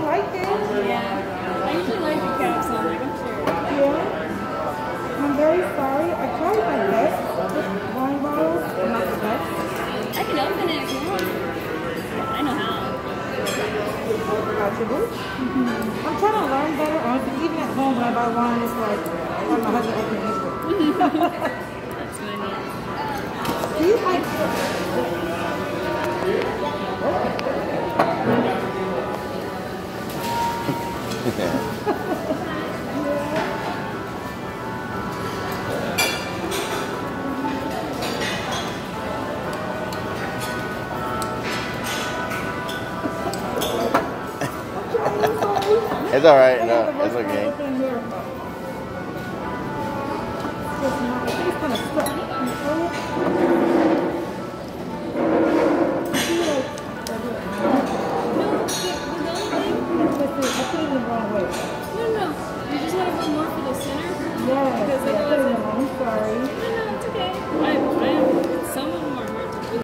like it. Yeah. I usually like the caps on, like, I'm sure. Yeah. I'm very sorry. I tried my best with wine bottles, not the best. I can open it if you want. I know how. Got your boots? I'm trying to learn better. Honestly, even at home when I buy wine, it's like, I have my husband open his book. That's funny. Do you like It's all right. No, it's okay. wrong way. No, no. You just want to go more for the center? Yes. Because yeah, I, I I'm sorry. No, no.